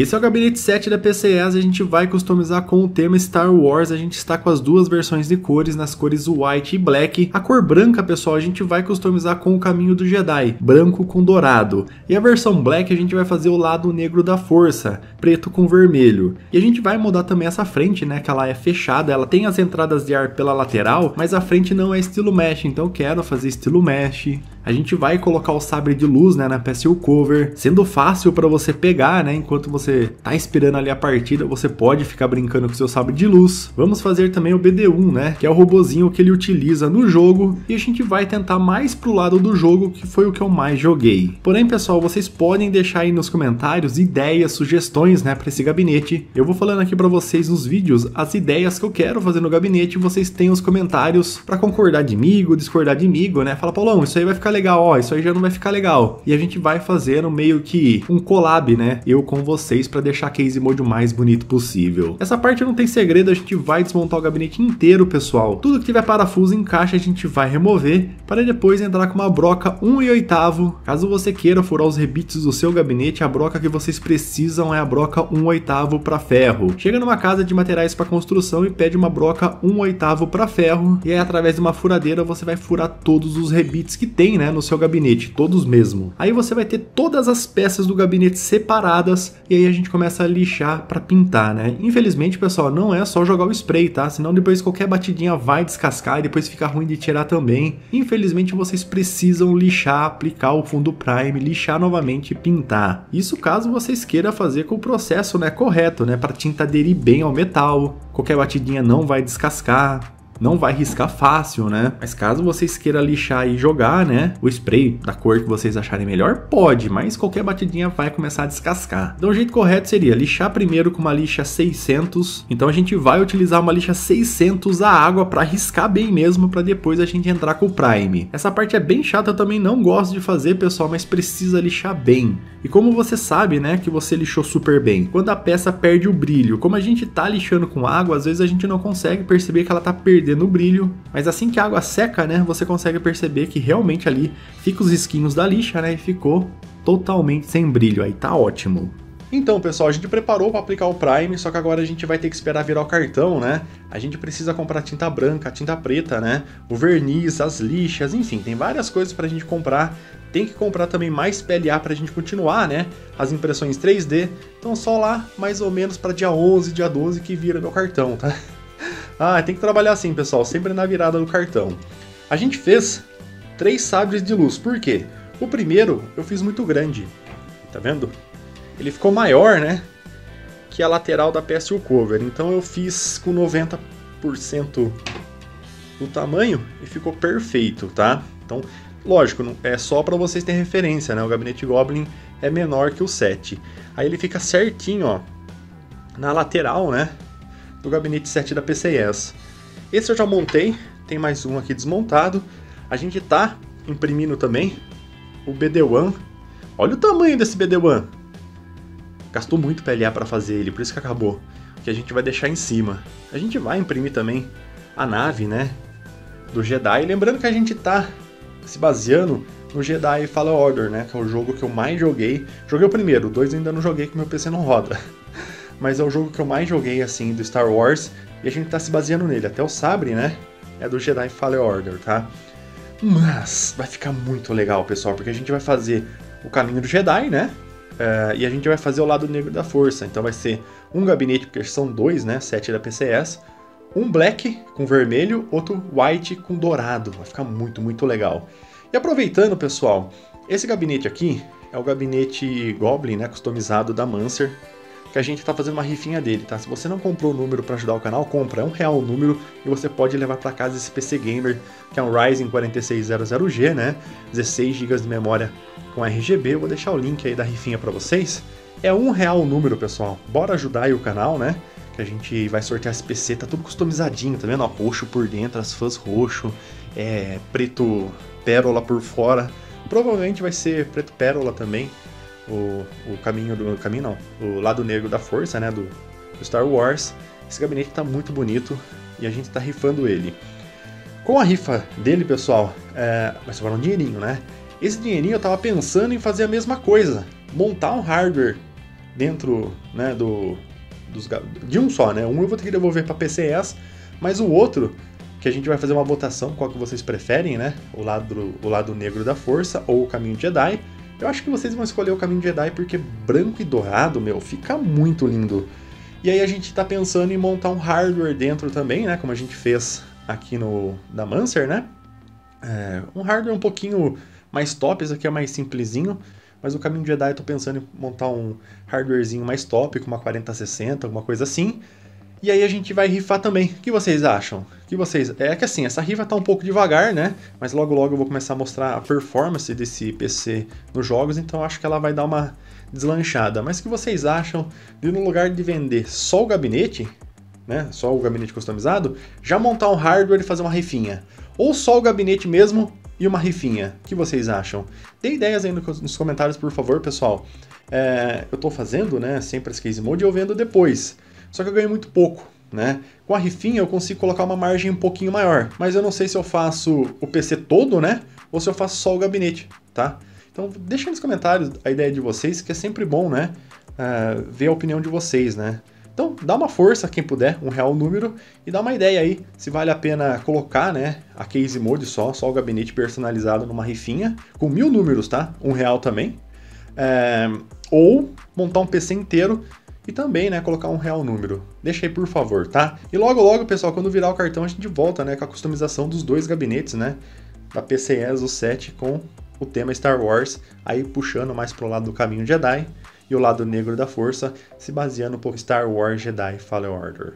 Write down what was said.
Esse é o gabinete 7 da PCS, a gente vai customizar com o tema Star Wars, a gente está com as duas versões de cores, nas cores white e black. A cor branca, pessoal, a gente vai customizar com o caminho do Jedi, branco com dourado. E a versão black a gente vai fazer o lado negro da força, preto com vermelho. E a gente vai mudar também essa frente, né, que ela é fechada, ela tem as entradas de ar pela lateral, mas a frente não é estilo mesh, então eu quero fazer estilo mesh. A gente vai colocar o sabre de luz, né, na PSU cover, sendo fácil para você pegar, né, enquanto você tá esperando ali a partida, você pode ficar brincando com seu sabre de luz. Vamos fazer também o BD1, né, que é o robozinho que ele utiliza no jogo, e a gente vai tentar mais pro lado do jogo, que foi o que eu mais joguei. Porém, pessoal, vocês podem deixar aí nos comentários ideias, sugestões, né, para esse gabinete. Eu vou falando aqui para vocês nos vídeos as ideias que eu quero fazer no gabinete, vocês têm os comentários para concordar comigo, discordar comigo, né? Fala, Paulão, isso aí vai ficar ficar legal, ó, isso aí já não vai ficar legal. E a gente vai fazendo meio que um collab, né? Eu com vocês para deixar a case mode o mais bonito possível. Essa parte não tem segredo, a gente vai desmontar o gabinete inteiro, pessoal. Tudo que tiver parafuso em caixa a gente vai remover para depois entrar com uma broca 1 e oitavo. Caso você queira furar os rebites do seu gabinete, a broca que vocês precisam é a broca 1 oitavo para ferro. Chega numa casa de materiais para construção e pede uma broca 1 oitavo para ferro e aí através de uma furadeira você vai furar todos os rebites que tem, né, no seu gabinete, todos mesmo. Aí você vai ter todas as peças do gabinete separadas e aí a gente começa a lixar para pintar, né? Infelizmente, pessoal, não é só jogar o spray, tá? Senão depois qualquer batidinha vai descascar e depois fica ruim de tirar também. Infelizmente, vocês precisam lixar, aplicar o fundo prime, lixar novamente e pintar. Isso caso vocês queiram fazer com o processo, né, correto, né, para tinta aderir bem ao metal. Qualquer batidinha não vai descascar não vai riscar fácil, né? Mas caso vocês queiram lixar e jogar, né, o spray da cor que vocês acharem melhor, pode, mas qualquer batidinha vai começar a descascar. Então o jeito correto seria lixar primeiro com uma lixa 600. Então a gente vai utilizar uma lixa 600 a água para riscar bem mesmo, para depois a gente entrar com o prime. Essa parte é bem chata, eu também não gosto de fazer, pessoal, mas precisa lixar bem. E como você sabe, né, que você lixou super bem? Quando a peça perde o brilho, como a gente tá lixando com água, às vezes a gente não consegue perceber que ela tá perdendo perdendo o brilho, mas assim que a água seca, né, você consegue perceber que realmente ali fica os esquinhos da lixa, né, e ficou totalmente sem brilho, aí tá ótimo. Então, pessoal, a gente preparou para aplicar o Prime, só que agora a gente vai ter que esperar virar o cartão, né? A gente precisa comprar tinta branca, tinta preta, né? O verniz, as lixas, enfim, tem várias coisas para a gente comprar. Tem que comprar também mais PLA para a gente continuar, né? As impressões 3D. Então, só lá, mais ou menos para dia 11, dia 12 que vira meu cartão, tá? Ah, tem que trabalhar assim, pessoal, sempre na virada do cartão. A gente fez três sabres de luz, por quê? O primeiro eu fiz muito grande, tá vendo? Ele ficou maior, né? Que a lateral da PSU Cover, então eu fiz com 90% do tamanho e ficou perfeito, tá? Então, lógico, é só para vocês terem referência, né? O gabinete Goblin é menor que o 7. Aí ele fica certinho, ó, na lateral, né? Do gabinete 7 da PCS. Esse eu já montei, tem mais um aqui desmontado. A gente está imprimindo também o BD1. Olha o tamanho desse BD1. Gastou muito PLA para fazer ele, por isso que acabou. Que a gente vai deixar em cima. A gente vai imprimir também a nave, né? Do Jedi. Lembrando que a gente está se baseando no Jedi Fallen Order, né? Que é o jogo que eu mais joguei. Joguei o primeiro, o dois ainda não joguei, que meu PC não roda mas é o jogo que eu mais joguei, assim, do Star Wars, e a gente tá se baseando nele. Até o sabre, né? É do Jedi Fallen Order, tá? Mas vai ficar muito legal, pessoal, porque a gente vai fazer o caminho do Jedi, né? Uh, e a gente vai fazer o lado negro da força. Então vai ser um gabinete, porque são dois, né? Sete da PCS. Um black com vermelho, outro white com dourado. Vai ficar muito, muito legal. E aproveitando, pessoal, esse gabinete aqui é o gabinete Goblin, né? Customizado da Mancer que a gente está fazendo uma rifinha dele, tá? Se você não comprou o número para ajudar o canal, compra. É um real o número e você pode levar para casa esse PC Gamer, que é um Ryzen 4600G, né? 16 GB de memória com RGB. Eu vou deixar o link aí da rifinha para vocês. É um real o número, pessoal. Bora ajudar aí o canal, né? Que a gente vai sortear esse PC, tá tudo customizadinho, tá vendo? Ó, roxo por dentro, as fãs roxo, é, preto pérola por fora. Provavelmente vai ser preto pérola também o, o caminho do. caminho não, o lado negro da força, né? Do, do Star Wars. Esse gabinete está muito bonito e a gente está rifando ele. Com a rifa dele, pessoal, é, vai sobrar um dinheirinho, né? Esse dinheirinho eu tava pensando em fazer a mesma coisa, montar um hardware dentro né, do, dos, de um só, né? Um eu vou ter que devolver para PCS, mas o outro, que a gente vai fazer uma votação, qual que vocês preferem, né? O lado, o lado negro da força ou o caminho Jedi. Eu acho que vocês vão escolher o caminho Jedi porque branco e dourado, meu, fica muito lindo. E aí a gente está pensando em montar um hardware dentro também, né? Como a gente fez aqui no da Mancer, né? É, um hardware um pouquinho mais top, esse aqui é mais simplesinho, mas o caminho Jedi eu tô pensando em montar um hardwarezinho mais top, com uma 4060, alguma coisa assim. E aí a gente vai rifar também. O que vocês acham? que vocês... É que assim, essa rifa tá um pouco devagar, né? Mas logo logo eu vou começar a mostrar a performance desse PC nos jogos, então acho que ela vai dar uma deslanchada. Mas o que vocês acham de no lugar de vender só o gabinete, né? Só o gabinete customizado, já montar um hardware e fazer uma rifinha? Ou só o gabinete mesmo e uma rifinha? O que vocês acham? Dê ideias aí nos comentários, por favor, pessoal. É, eu tô fazendo, né, sempre as case mode e eu vendo depois. Só que eu ganho muito pouco, né? Com a rifinha eu consigo colocar uma margem um pouquinho maior, mas eu não sei se eu faço o PC todo, né? Ou se eu faço só o gabinete, tá? Então deixa nos comentários a ideia de vocês, que é sempre bom, né? Uh, ver a opinião de vocês, né? Então dá uma força, quem puder, um real número, e dá uma ideia aí se vale a pena colocar, né? A case mode só, só o gabinete personalizado numa rifinha, com mil números, tá? Um real também. É, ou montar um PC inteiro e também, né, colocar um real número. Deixa aí, por favor, tá? E logo, logo, pessoal, quando virar o cartão, a gente volta, né, com a customização dos dois gabinetes, né? Da PCS, o 7 com o tema Star Wars, aí puxando mais pro lado do caminho Jedi e o lado negro da força, se baseando por Star Wars Jedi Fallen Order.